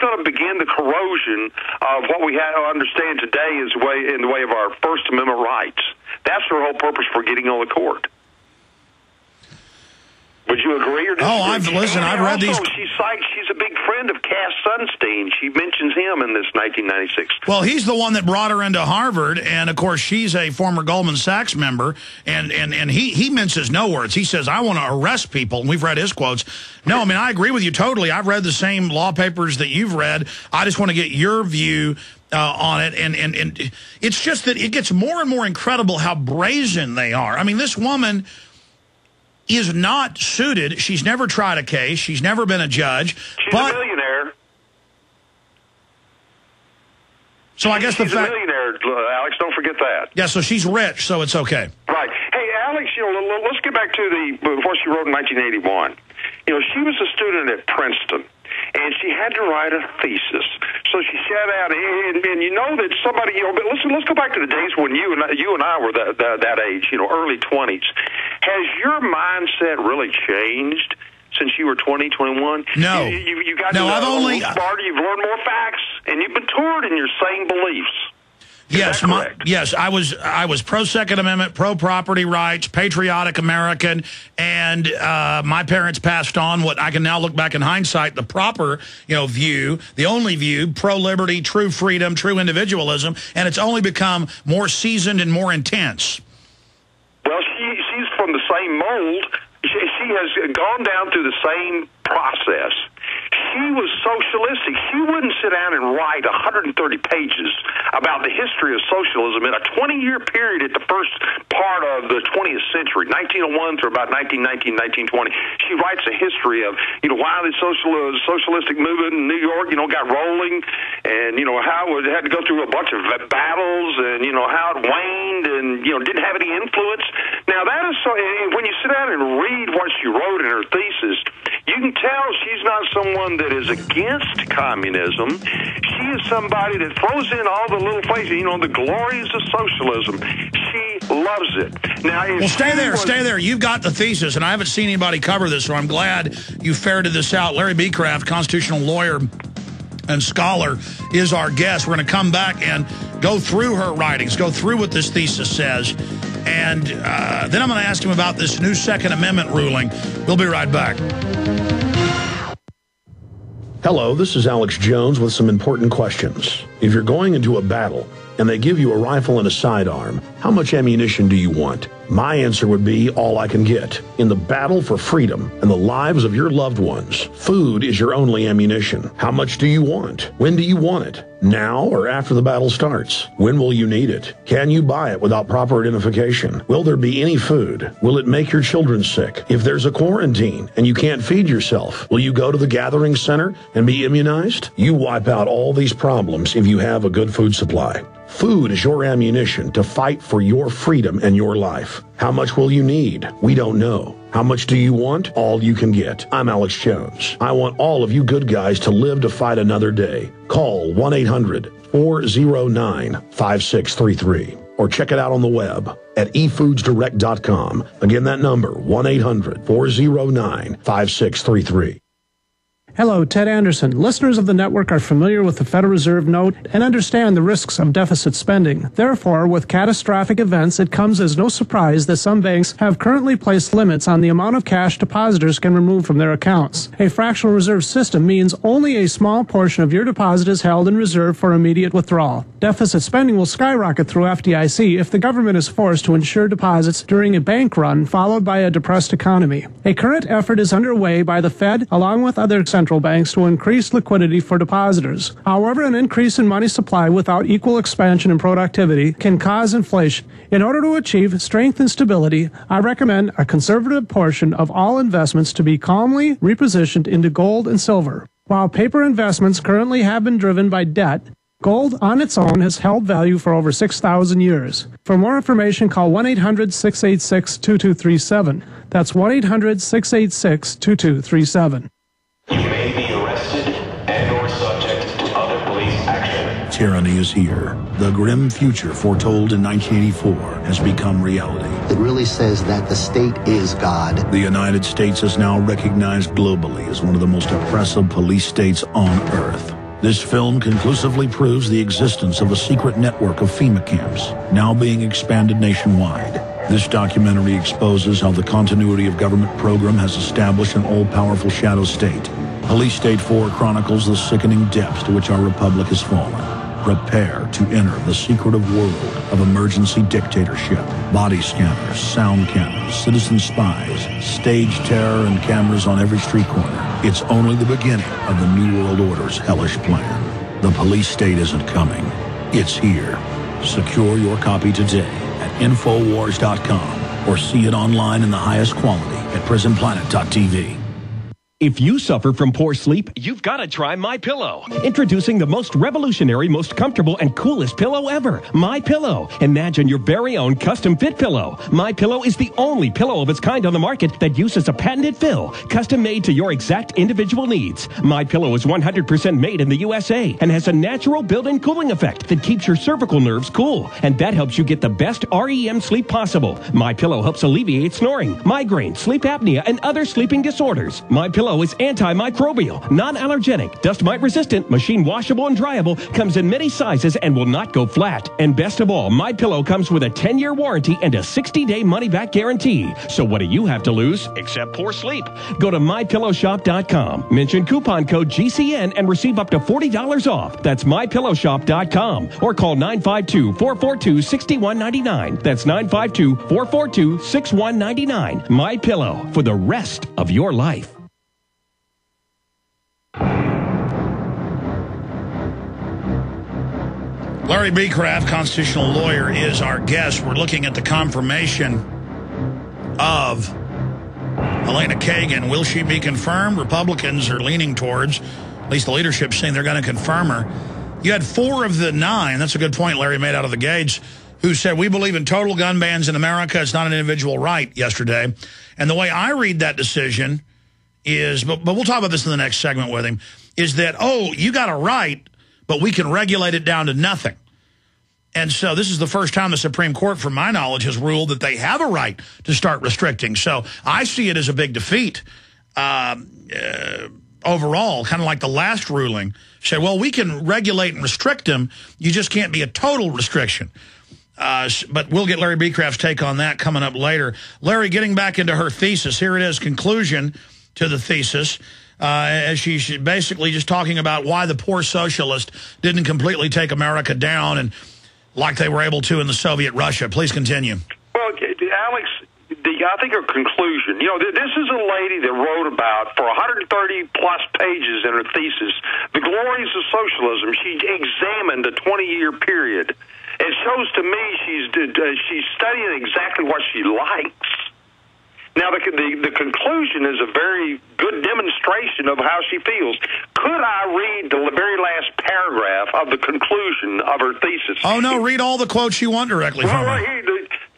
going to begin the corrosion of what we have, understand today is way in the way of our First Amendment rights. That's her whole purpose for getting on the court. Would you agree or disagree? Oh, I've listen. I've read also, these. She cites. She's a big friend of Cass Sunstein. She mentions him in this 1996. Well, he's the one that brought her into Harvard, and of course, she's a former Goldman Sachs member, and and and he he minces no words. He says, "I want to arrest people," and we've read his quotes. No, I mean I agree with you totally. I've read the same law papers that you've read. I just want to get your view. Uh, on it, and, and and it's just that it gets more and more incredible how brazen they are. I mean, this woman is not suited. She's never tried a case. She's never been a judge. She's but a millionaire. so I guess the fact, millionaire, Alex. Don't forget that. yeah. So she's rich, so it's okay. Right. Hey, Alex, you know, let's get back to the what she wrote in 1981. You know, she was a student at Princeton, and she had to write a thesis. So she sat out, and, and, and you know that somebody, you know, but listen, let's go back to the days when you and I, you and I were that, that that age, you know, early 20s. Has your mindset really changed? Since you were 20, 21? No. You, you, you got No, I've only- smarter, you've learned more facts, and you've matured in your same beliefs. Yes, my, yes, I was I was pro Second Amendment, pro property rights, patriotic American, and uh, my parents passed on what I can now look back in hindsight the proper you know view, the only view, pro liberty, true freedom, true individualism, and it's only become more seasoned and more intense. She she's from the same mold. She, she has gone down through the same process. She was socialistic. She wouldn't sit down and write 130 pages about the history of socialism in a 20-year period at the first part of the 20th century, 1901 through about 1919, 1920. She writes a history of, you know, why the social, socialistic movement in New York, you know, got rolling and, you know, how it had to go through a bunch of battles and, you know, how it waned and, you know, didn't have any influence. Now, that is so, eh, when you sit down and read what she wrote in her thesis, you can tell she's not someone that is against communism. She is somebody that throws in all the little places, you know, the glories of socialism. She loves it. Now, if Well, stay there, was- stay there. You've got the thesis, and I haven't seen anybody cover this, so I'm glad you ferreted this out. Larry Becraft, constitutional lawyer and scholar, is our guest. We're going to come back and go through her writings, go through what this thesis says, and uh, then I'm going to ask him about this new Second Amendment ruling. We'll be right back. Hello, this is Alex Jones with some important questions. If you're going into a battle and they give you a rifle and a sidearm, how much ammunition do you want? My answer would be all I can get. In the battle for freedom and the lives of your loved ones, food is your only ammunition. How much do you want? When do you want it? Now or after the battle starts? When will you need it? Can you buy it without proper identification? Will there be any food? Will it make your children sick? If there's a quarantine and you can't feed yourself, will you go to the gathering center and be immunized? You wipe out all these problems if you have a good food supply. Food is your ammunition to fight for your freedom and your life. How much will you need? We don't know. How much do you want? All you can get. I'm Alex Jones. I want all of you good guys to live to fight another day. Call 1 800 409 5633 or check it out on the web at efoodsdirect.com. Again, that number 1 800 409 5633. Hello, Ted Anderson. Listeners of the network are familiar with the Federal Reserve note and understand the risks of deficit spending. Therefore, with catastrophic events, it comes as no surprise that some banks have currently placed limits on the amount of cash depositors can remove from their accounts. A fractional reserve system means only a small portion of your deposit is held in reserve for immediate withdrawal. Deficit spending will skyrocket through FDIC if the government is forced to insure deposits during a bank run followed by a depressed economy. A current effort is underway by the Fed along with other central banks to increase liquidity for depositors. However, an increase in money supply without equal expansion in productivity can cause inflation. In order to achieve strength and stability, I recommend a conservative portion of all investments to be calmly repositioned into gold and silver. While paper investments currently have been driven by debt, Gold on its own has held value for over 6,000 years. For more information, call 1 800 686 2237. That's 1 800 686 2237. You may be arrested and or subject to other police action. Tyranny is here. The grim future foretold in 1984 has become reality. It really says that the state is God. The United States is now recognized globally as one of the most oppressive police states on earth. This film conclusively proves the existence of a secret network of FEMA camps, now being expanded nationwide. This documentary exposes how the continuity of government program has established an all-powerful shadow state. Police State 4 chronicles the sickening depths to which our republic has fallen. Prepare to enter the secretive world of emergency dictatorship. Body scanners, sound cannons, citizen spies, stage terror, and cameras on every street corner. It's only the beginning of the New World Order's hellish plan. The police state isn't coming. It's here. Secure your copy today Infowars.com or see it online in the highest quality at PrisonPlanet.tv. If you suffer from poor sleep, you've got to try My Pillow. Introducing the most revolutionary, most comfortable, and coolest pillow ever, My Pillow. Imagine your very own custom fit pillow. My Pillow is the only pillow of its kind on the market that uses a patented fill, custom made to your exact individual needs. My Pillow is 100% made in the USA and has a natural built-in cooling effect that keeps your cervical nerves cool, and that helps you get the best REM sleep possible. My Pillow helps alleviate snoring, migraine, sleep apnea, and other sleeping disorders. My Pillow is antimicrobial, non-allergenic, dust mite resistant, machine washable and dryable, comes in many sizes and will not go flat. And best of all, My Pillow comes with a 10-year warranty and a 60-day money-back guarantee. So what do you have to lose except poor sleep? Go to mypillowshop.com, mention coupon code GCN and receive up to $40 off. That's mypillowshop.com or call 952-442-6199. That's 952-442-6199. My Pillow for the rest of your life. Larry Becraft, constitutional lawyer, is our guest. We're looking at the confirmation of Elena Kagan. Will she be confirmed? Republicans are leaning towards, at least the leadership saying they're going to confirm her. You had four of the nine, that's a good point Larry made out of the gates, who said, we believe in total gun bans in America. It's not an individual right yesterday. And the way I read that decision is, but, but we'll talk about this in the next segment with him, is that, oh, you got a right, but we can regulate it down to nothing. And so this is the first time the Supreme Court, from my knowledge, has ruled that they have a right to start restricting. So I see it as a big defeat um, uh, overall, kind of like the last ruling. Say, well, we can regulate and restrict them. You just can't be a total restriction. Uh, but we'll get Larry Becraft's take on that coming up later. Larry, getting back into her thesis, here it is, conclusion to the thesis as she's basically just talking about why the poor socialist didn't completely take America down and like they were able to in the Soviet Russia. Please continue. Well, Alex, I think her conclusion, you know, this is a lady that wrote about for 130 plus pages in her thesis the glories of socialism. She examined a 20 year period. It shows to me she's uh, she's studying exactly what she likes. Now, the, the, the conclusion is a very good demonstration of how she feels. Could I read the very last paragraph of the conclusion of her thesis? Oh, no, read all the quotes you want directly well, from her. Right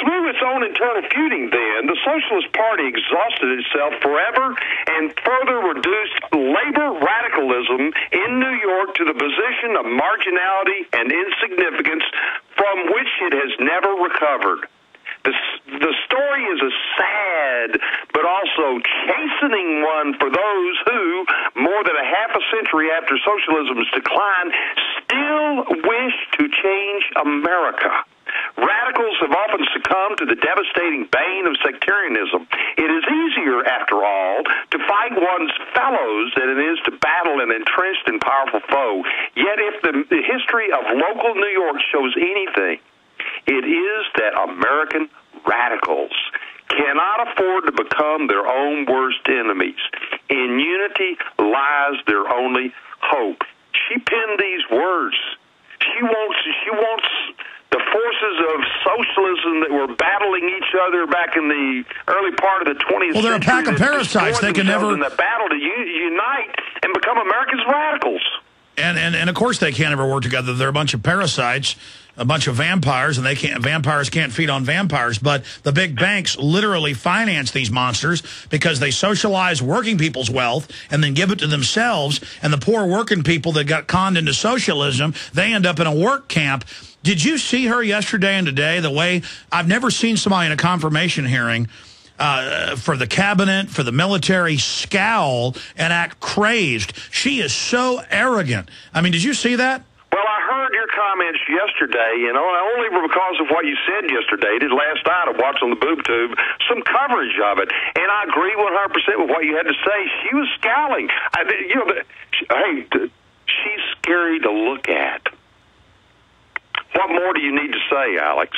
through its own internal feuding, then, the Socialist Party exhausted itself forever and further reduced labor radicalism in New York to the position of marginality and insignificance from which it has never recovered. The, the story is a sad but also chastening one for those who, more than a half a century after socialism's decline, still wish to change America. Radicals have often succumbed to the devastating bane of sectarianism. It is easier, after all, to fight one's fellows than it is to battle an entrenched and powerful foe. Yet, if the, the history of local New York shows anything, it is that American radicals cannot afford to become their own worst enemies. In unity lies their only hope. She penned these words. She wants she wants the forces of socialism that were battling each other back in the early part of the 20th well, they're century. a pack of parasites. They can never in the battle to unite and become America's radicals. And, and and of course they can't ever work together. They're a bunch of parasites a bunch of vampires, and they can't vampires can't feed on vampires. But the big banks literally finance these monsters because they socialize working people's wealth and then give it to themselves. And the poor working people that got conned into socialism, they end up in a work camp. Did you see her yesterday and today? The way I've never seen somebody in a confirmation hearing uh, for the cabinet, for the military, scowl and act crazed. She is so arrogant. I mean, did you see that? Well, I heard your comments yesterday, you know, only because of what you said yesterday. Did last night I watched on the boob tube some coverage of it, and I agree 100% with what you had to say. She was scowling. I, you know, hey, she's scary to look at. What more do you need to say, Alex?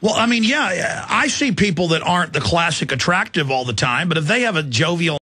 Well, I mean, yeah, I see people that aren't the classic attractive all the time, but if they have a jovial